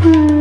Mm-hmm.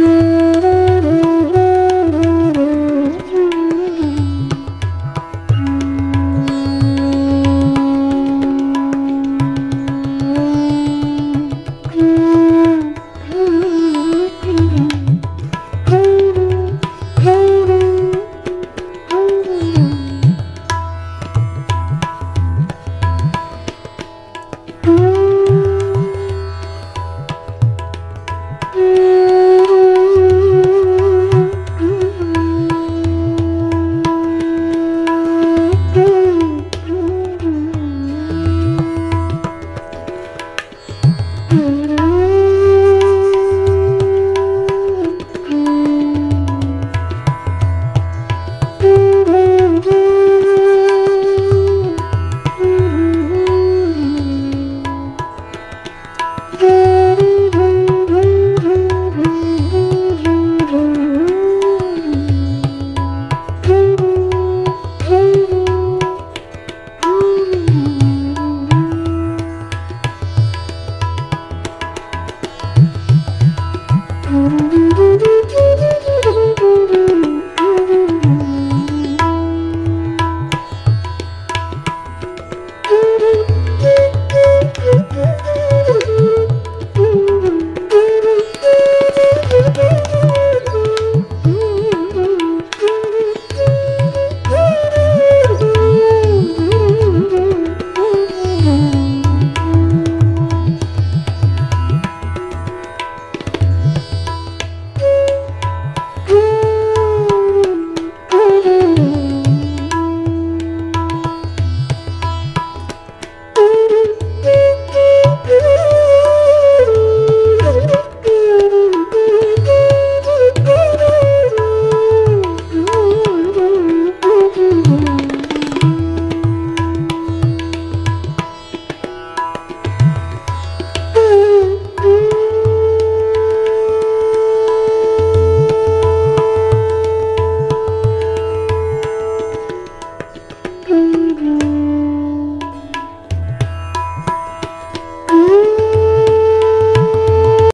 Mm-hmm. Mm-hmm.